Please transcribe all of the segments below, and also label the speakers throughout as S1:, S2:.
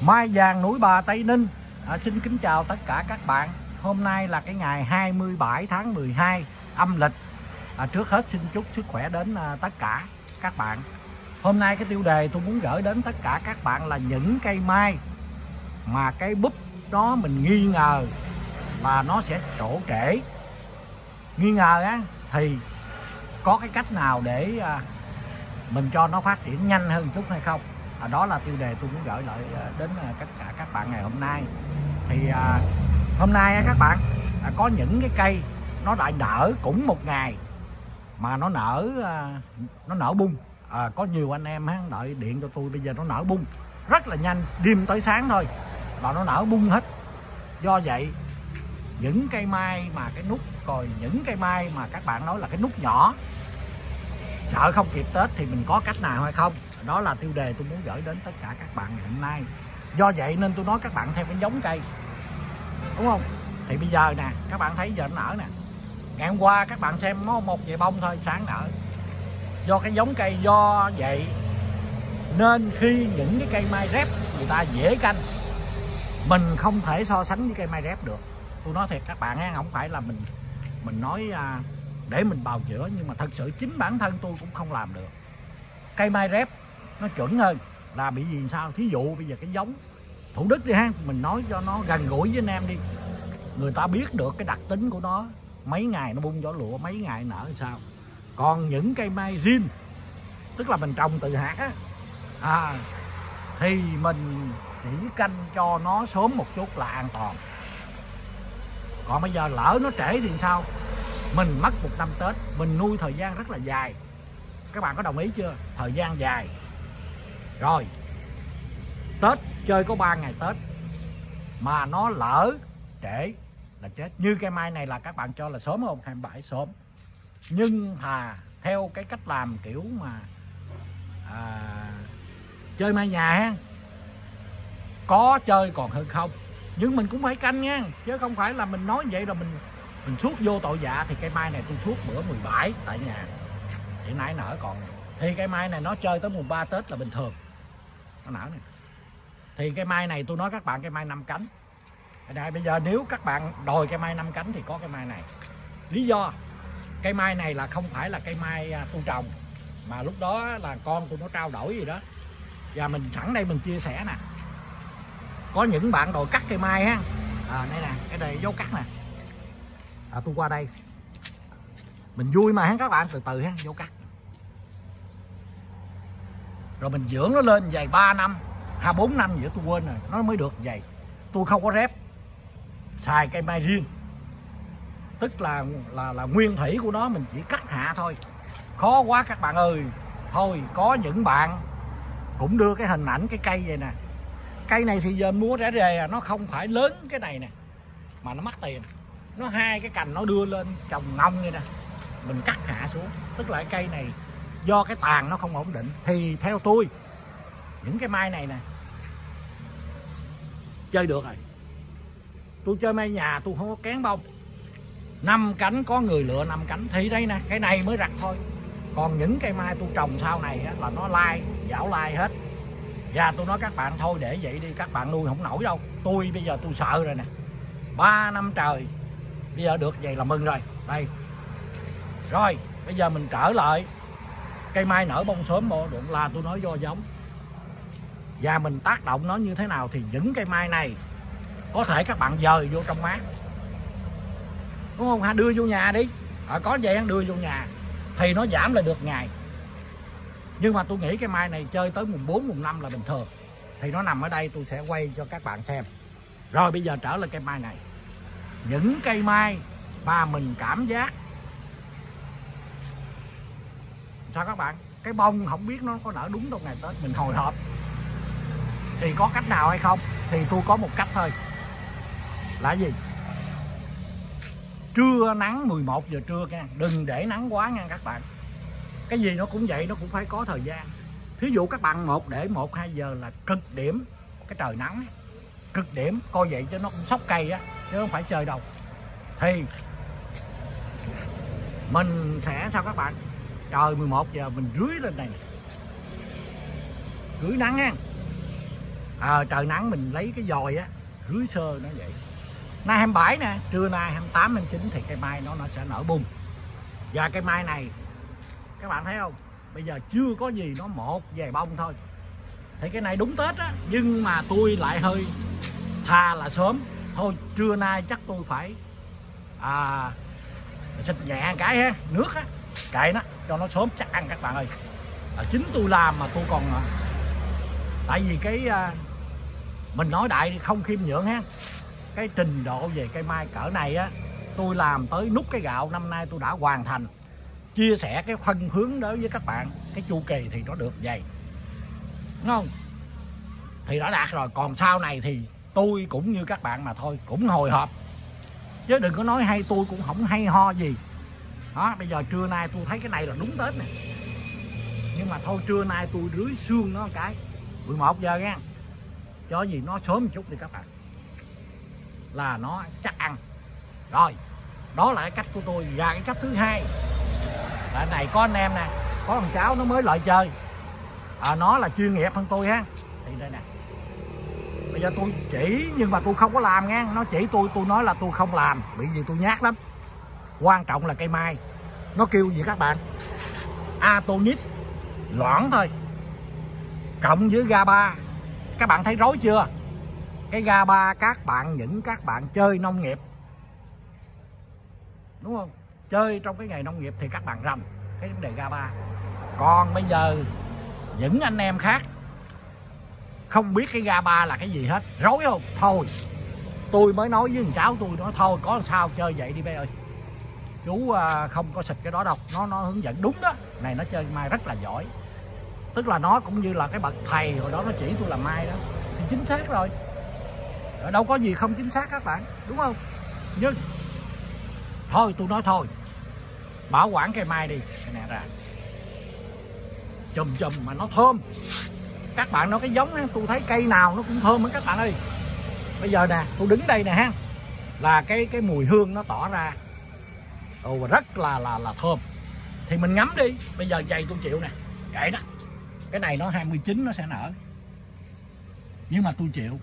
S1: Mai vàng núi Bà Tây Ninh. À, Xin kính chào tất cả các bạn. Hôm nay là cái ngày 27 tháng 12 âm lịch. À, Trước hết xin chúc sức khỏe đến à, tất cả các bạn. Hôm nay cái tiêu đề tôi muốn gửi đến tất cả các bạn là những cây mai Mà cái búp đó mình nghi ngờ là nó sẽ trổ trễ. Nghi ngờ á thì có cái cách nào để à, mình cho nó phát triển nhanh hơn chút hay không? À, đó là tiêu đề tôi muốn gửi lại à, đến à, tất cả các bạn ngày hôm nay. Thì à, hôm nay các bạn à, có những cái cây nó lại nở cũng một ngày mà nó nở à, nó nở bung. À, có nhiều anh em á, đợi điện cho tôi bây giờ nó nở bung. Rất là nhanh đêm tới sáng thôi là nó nở bung hết. Do vậy những cây mai mà cái nút rồi những cây mai mà các bạn nói là cái nút nhỏ sợ không kịp tết thì mình có cách nào hay không? Đó là tiêu đề tôi muốn gửi đến tất cả các bạn ngày hôm nay. Do vậy nên tôi nói các bạn theo cái giống cây. Đúng không? Thì bây giờ nè các bạn thấy giờ nó nở nè. Ngày hôm qua các bạn xem nó một vài bông thôi sáng nở. Do cái giống cây do vậy nên khi những cái cây mai rép người ta dễ canh mình không thể so sánh với cây mai rép được. Tôi nói thiệt các bạn á không phải là mình mình nói à, để mình bào chữa nhưng mà thật sự chính bản thân tôi cũng không làm được. Cây mai rép nó chuẩn hơn là bị gì sao? Thí dụ bây giờ cái giống thủ đức đi ha mình nói cho nó gần gũi với anh em đi. Người ta biết được cái đặc tính của nó mấy ngày nó bung vỏ lụa mấy ngày nở sao? Còn những cây mai riêng tức là mình trồng từ hạt á à, thì mình chỉ canh cho nó sớm một chút là an toàn. Còn bây giờ lỡ nó trễ thì sao? Mình mất một năm tết mình nuôi thời gian rất là dài. Các bạn có đồng ý chưa? Thời gian dài rồi. Tết chơi có 3 ngày tết. Mà nó lỡ trễ là chết. Như cây mai này là các bạn cho là sớm không? 27 sớm. Nhưng hà theo cái cách làm kiểu mà à, chơi mai nhà ha. Có chơi còn hơn không? Nhưng mình cũng phải canh nha. Chứ không phải là mình nói vậy rồi mình mình suốt vô tội dạ thì cây mai này tôi suốt bữa 17 tại nhà. Hiện nãy nở còn. Thì cây mai này nó chơi tới mùng 3 Tết là bình thường nó nở này thì cây mai này tôi nói các bạn cây mai năm cánh. Đây bây giờ nếu các bạn đòi cây mai năm cánh thì có cây mai này. Lý do cây mai này là không phải là cây mai à, tôi trồng mà lúc đó là con tôi nó trao đổi gì đó. Và mình sẵn đây mình chia sẻ nè. Có những bạn đòi cắt cây mai ha. À, đây nè cái này dấu cắt nè. À, tôi qua đây. Mình vui mà ha các bạn từ từ ha dấu cắt rồi mình dưỡng nó lên dài 3 năm, hai bốn năm vậy tôi quên rồi, nó mới được vậy. Tôi không có rép xài cây mai riêng. Tức là là là nguyên thủy của nó mình chỉ cắt hạ thôi. Khó quá các bạn ơi. Thôi, có những bạn cũng đưa cái hình ảnh cái cây vậy nè. Cây này thì giờ mua rẻ rề à nó không phải lớn cái này nè, mà nó mắc tiền. Nó hai cái cành nó đưa lên trồng ngông như nè. Mình cắt hạ xuống. Tức là cái cây này do cái tàn nó không ổn định thì theo tôi những cái mai này nè chơi được rồi. Tôi chơi mai nhà tôi không có kén bông. Năm cánh có người lựa năm cánh thì đây nè cái này mới rặt thôi. Còn những cây mai tôi trồng sau này á, là nó lai dảo lai hết. Và tôi nói các bạn thôi để vậy đi các bạn nuôi không nổi đâu. Tôi bây giờ tôi sợ rồi nè. Ba năm trời bây giờ được vậy là mừng rồi. Đây. Rồi bây giờ mình trở lại cây mai nở bông sớm bộ đụng là tôi nói do giống. Và mình tác động nó như thế nào thì những cây mai này có thể các bạn dời vô trong mát đúng không? Ha đưa vô nhà đi. À, có vậy ăn đưa vô nhà thì nó giảm là được ngày. Nhưng mà tôi nghĩ cái mai này chơi tới mùng 4 mùng 5 là bình thường. Thì nó nằm ở đây tôi sẽ quay cho các bạn xem. Rồi bây giờ trở lại cây mai này. Những cây mai mà mình cảm giác sao các bạn? Cái bông không biết nó có nở đúng trong ngày tết mình hồi hộp. Thì có cách nào hay không? Thì tôi có một cách thôi. Là gì? Trưa nắng 11 giờ trưa nha. Đừng để nắng quá nha các bạn. Cái gì nó cũng vậy, nó cũng phải có thời gian. Thí dụ các bạn một để một, hai giờ là cực điểm cái trời nắng cực điểm, coi vậy cho nó cũng sốc cây á, chứ không phải trời đâu. Thì mình sẽ, sao các bạn? Trời 11 giờ mình rưới lên này rưới nắng nha. À, trời nắng mình lấy cái dòi á rưới sơ nó vậy. Nay 27 nè trưa nay 28 29 thì cây mai nó nó sẽ nở bung. Và cây mai này các bạn thấy không? Bây giờ chưa có gì nó một vài bông thôi. Thì cái này đúng tết á nhưng mà tôi lại hơi thà là sớm. Thôi trưa nay chắc tôi phải à xịt nhẹ cái ha nước á kệ nó cho nó sớm chắc ăn các bạn ơi. À, chính tôi làm mà tôi còn à, tại vì cái à, mình nói đại không khiêm nhượng ha. Cái trình độ về cây mai cỡ này á tôi làm tới nút cái gạo năm nay tôi đã hoàn thành. Chia sẻ cái phân hướng đối với các bạn cái chu kỳ thì nó được vậy. Đúng không? Thì đã đạt rồi còn sau này thì tôi cũng như các bạn mà thôi cũng hồi hộp. Chứ đừng có nói hay tôi cũng không hay ho gì đó bây giờ trưa nay tôi thấy cái này là đúng tết nè. Nhưng mà thôi trưa nay tôi rưới xương nó một cái. 11 giờ nha cho gì nó sớm một chút đi các bạn. Là nó chắc ăn. Rồi đó là cái cách của tôi. Và cái cách thứ hai là này có anh em nè có thằng cháu nó mới lại chơi. À, nó là chuyên nghiệp hơn tôi ha. Thì đây nè. Bây giờ tôi chỉ nhưng mà tôi không có làm nha nó chỉ tôi tôi nói là tôi không làm. Bị gì tôi nhát lắm quan trọng là cây mai. Nó kêu gì các bạn? Atonit. Loãng thôi. Cộng với ga ba các bạn thấy rối chưa? Cái ga ba các bạn những các bạn chơi nông nghiệp. Đúng không? Chơi trong cái nghề nông nghiệp thì các bạn rầm cái vấn đề ga ba còn bây giờ, những anh em khác không biết cái ga ba là cái gì hết. Rối không? Thôi, tôi mới nói với thằng cháu tôi nói thôi, có sao chơi vậy đi bé ơi chú à, không có xịt cái đó đâu. Nó nó hướng dẫn đúng đó. Này, nó chơi mai rất là giỏi. Tức là nó cũng như là cái bậc thầy hồi đó nó chỉ tôi làm mai đó. Thì chính xác rồi. Ở đâu có gì không chính xác các bạn, đúng không? Nhưng, thôi, tôi nói thôi. Bảo quản cây mai đi. Cái này ra. Chùm chùm mà nó thơm. Các bạn nói cái giống tôi thấy cây nào nó cũng thơm hết các bạn ơi. Bây giờ nè, tôi đứng đây nè ha. Là cái cái mùi hương nó tỏ ra. Ừ, ồ rất là là là thơm. Thì mình ngắm đi. Bây giờ dày tôi chịu nè. Vậy đó. Cái này nó 29 nó sẽ nở. Nhưng mà tôi chịu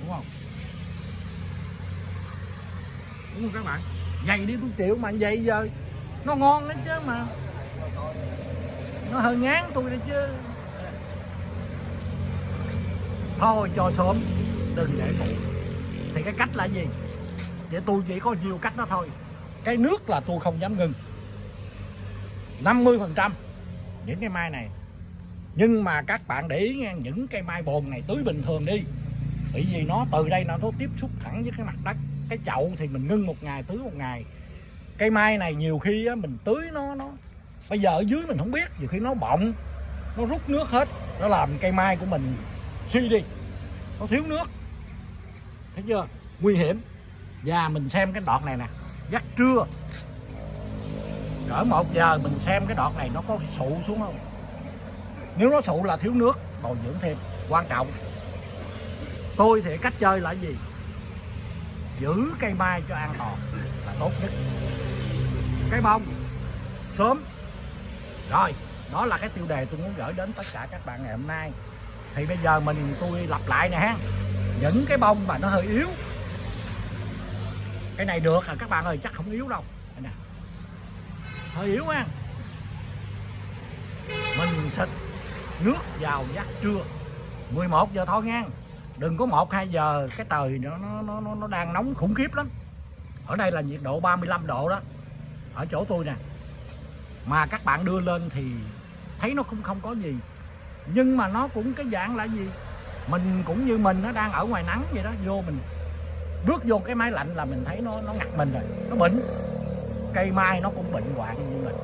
S1: đúng không? Đúng không các bạn? Dày đi tôi chịu mà dày giờ. Nó ngon đấy chứ mà. Nó hơi ngán tôi đấy chứ. Thôi, cho sớm. Đừng để muộn thì cái cách là gì? Vậy tôi chỉ có nhiều cách đó thôi. Cái nước là tôi không dám ngừng. 50 phần trăm những cái mai này. Nhưng mà các bạn để ý nghe những cây mai bồn này tưới bình thường đi. Bởi vì nó từ đây nó nó tiếp xúc thẳng với cái mặt đất. Cái chậu thì mình ngưng một ngày tưới một ngày. Cây mai này nhiều khi á, mình tưới nó nó bây giờ ở dưới mình không biết. Nhiều khi nó bọng nó rút nước hết. Nó làm cây mai của mình suy đi. Nó thiếu nước. Thấy chưa? Nguy hiểm và mình xem cái đoạn này nè. Dắt trưa. Cỡ một giờ mình xem cái đoạn này nó có sụ xuống không? Nếu nó sụ là thiếu nước, bồi dưỡng thêm. Quan trọng, tôi thì cách chơi là gì? Giữ cây mai cho an toàn là tốt nhất. Cái bông, sớm. Rồi, đó là cái tiêu đề tôi muốn gửi đến tất cả các bạn ngày hôm nay. Thì bây giờ mình, tôi lặp lại nè những cái bông mà nó hơi yếu cái này được à các bạn ơi, chắc không yếu đâu. Nè. Hơi yếu ha. Mình xịt nước vào giấc trưa. 11 giờ thôi nha đừng có một, hai giờ, cái trời nó nó nó nó đang nóng khủng khiếp lắm. Ở đây là nhiệt độ 35 độ đó. Ở chỗ tôi nè. Mà các bạn đưa lên thì thấy nó cũng không có gì. Nhưng mà nó cũng cái dạng là gì? Mình cũng như mình, nó đang ở ngoài nắng vậy đó. Vô mình bước vô cái máy lạnh là mình thấy nó nó ngặt mình rồi, nó bệnh cây mai nó cũng bệnh hoạn như mình.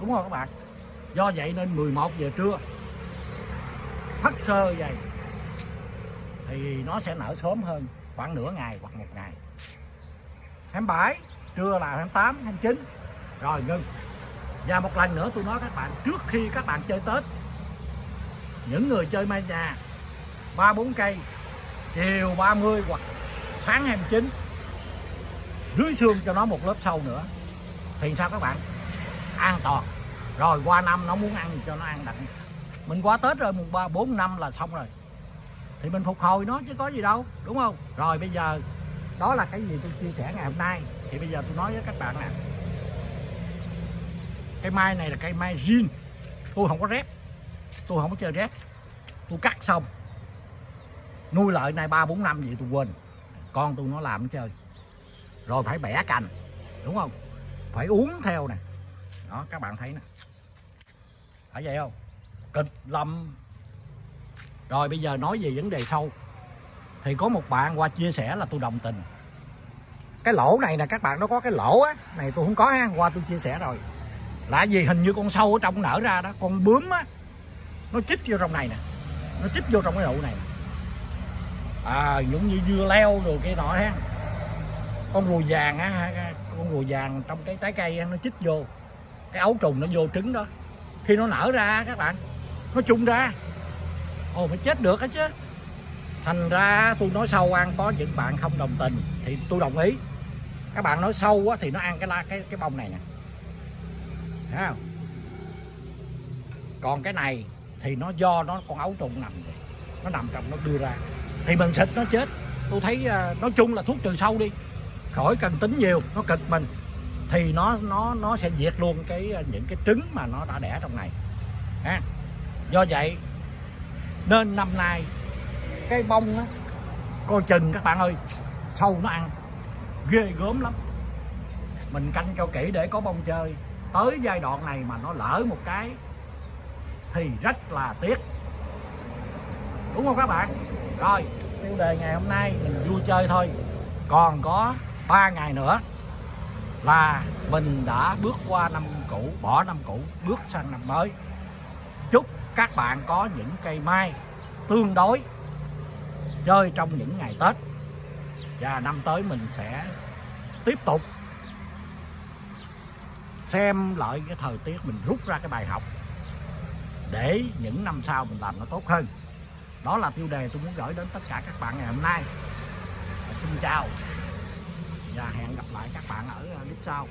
S1: Đúng không các bạn? Do vậy nên 11 giờ trưa, thất sơ vậy, thì nó sẽ nở sớm hơn khoảng nửa ngày hoặc một ngày. 27 trưa là 28 29 rồi ngưng. Và một lần nữa tôi nói các bạn, trước khi các bạn chơi Tết, những người chơi mai nhà, ba bốn cây, chiều 30 hoặc tháng 29 dưới xương cho nó một lớp sâu nữa, thì sao các bạn? An toàn. Rồi qua năm nó muốn ăn cho nó ăn đặng. Mình qua tết rồi, mùng ba, bốn, năm là xong rồi. Thì mình phục hồi nó chứ có gì đâu, đúng không? Rồi bây giờ, đó là cái gì tôi chia sẻ ngày hôm nay. Thì bây giờ tôi nói với các bạn nè. Cây mai này là cây mai zin tôi không có rép tôi không có chơi rép tôi cắt xong. Nuôi lợi này ba, bốn, năm gì tôi quên con tôi nó làm chơi. Rồi phải bẻ cành, đúng không? Phải uống theo nè. Đó, các bạn thấy nè. Phải vậy không? Kịch lâm. Rồi bây giờ nói về vấn đề sâu thì có một bạn qua chia sẻ là tôi đồng tình. Cái lỗ này nè, các bạn, nó có cái lỗ á. Này tôi không có ha, qua tôi chia sẻ rồi. Là gì hình như con sâu ở trong nở ra đó, con bướm á. Nó chích vô trong này nè. Nó chích vô trong cái lỗ này à giống như dưa leo rồi cái nọ ha. Con rùa vàng á con rùa vàng trong cái trái cây nó chích vô. Cái ấu trùng nó vô trứng đó. Khi nó nở ra, các bạn, nó chung ra. Ồ, phải chết được hết chứ. Thành ra tôi nói sâu ăn, có những bạn không đồng tình, thì tôi đồng ý. Các bạn nói sâu quá thì nó ăn cái la, cái cái bông này nè. Thấy không? Còn cái này thì nó do nó, con ấu trùng nằm nó nằm trong, nó đưa ra thì mình xịt nó chết. Tôi thấy à, nói chung là thuốc trừ sâu đi. Khỏi cần tính nhiều, nó cực mình. Thì nó nó nó sẽ diệt luôn cái à, những cái trứng mà nó đã đẻ trong này. Ha. Do vậy, nên năm nay, cái bông á, coi chừng các bạn ơi, sâu nó ăn. Ghê gớm lắm. Mình canh cho kỹ để có bông chơi. Tới giai đoạn này mà nó lỡ một cái, thì rất là tiếc. Đúng không các bạn? Rồi, tiêu đề ngày hôm nay mình vui chơi thôi. Còn có 3 ngày nữa là mình đã bước qua năm cũ, bỏ năm cũ, bước sang năm mới. Chúc các bạn có những cây mai tương đối, chơi trong những ngày Tết. Và năm tới mình sẽ tiếp tục xem lại cái thời tiết, mình rút ra cái bài học để những năm sau mình làm nó tốt hơn đó là tiêu đề tôi muốn gửi đến tất cả các bạn ngày hôm nay. Xin chào và hẹn gặp lại các bạn ở clip sau.